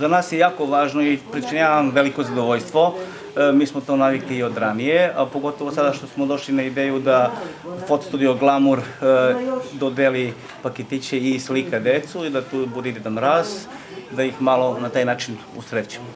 Za nas je jako važno i pričinjavam veliko zadovoljstvo. E, mi smo to navikli i od ranije, a pogotovo sada što smo došli na ideju da fotostudio Glamour e, dodeli paketiće i slika decu i da tu bude Deda Mraz, da ih malo na taj način usrećemo.